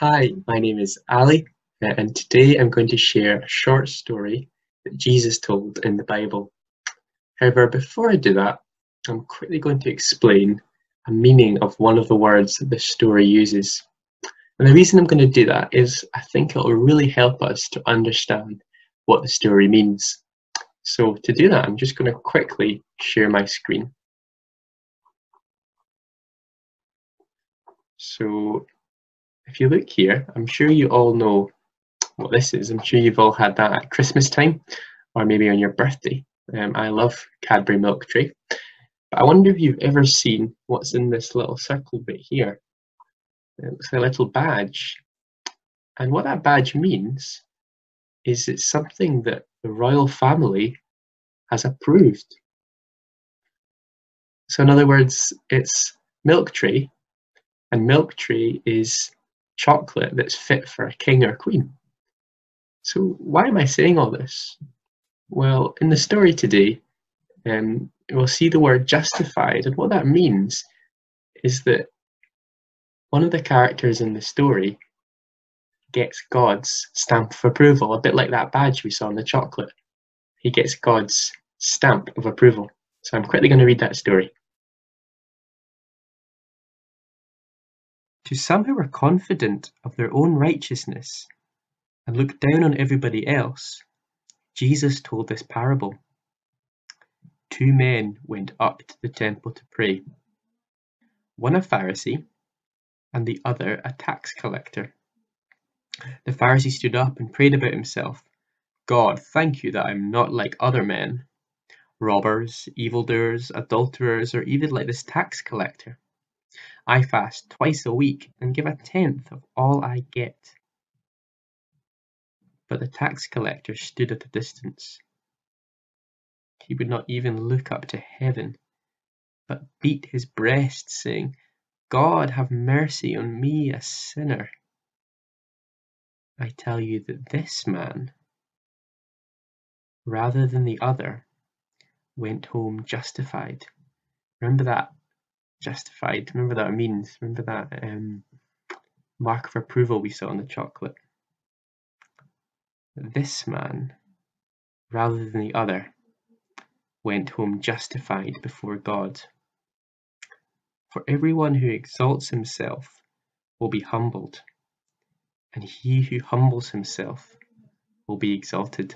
Hi, my name is Ally, and today I'm going to share a short story that Jesus told in the Bible. However, before I do that, I'm quickly going to explain a meaning of one of the words that this story uses. And the reason I'm going to do that is I think it will really help us to understand what the story means. So to do that, I'm just going to quickly share my screen. So if you look here, I'm sure you all know what this is. I'm sure you've all had that at Christmas time or maybe on your birthday. Um, I love Cadbury milk tray. But I wonder if you've ever seen what's in this little circle bit here. It looks like a little badge. And what that badge means is it's something that the royal family has approved. So in other words, it's milk tray, and milk tray is chocolate that's fit for a king or queen. So why am I saying all this? Well, in the story today, um, we'll see the word justified, and what that means is that one of the characters in the story gets God's stamp of approval, a bit like that badge we saw in the chocolate. He gets God's stamp of approval. So I'm quickly going to read that story. To some who were confident of their own righteousness and looked down on everybody else, Jesus told this parable. Two men went up to the temple to pray, one a Pharisee and the other a tax collector. The Pharisee stood up and prayed about himself God, thank you that I am not like other men, robbers, evildoers, adulterers, or even like this tax collector. I fast twice a week and give a tenth of all I get. But the tax collector stood at a distance. He would not even look up to heaven, but beat his breast, saying, God, have mercy on me, a sinner. I tell you that this man, rather than the other, went home justified. Remember that justified. Remember that means. Remember that um, mark of approval we saw on the chocolate. This man, rather than the other, went home justified before God. For everyone who exalts himself will be humbled, and he who humbles himself will be exalted.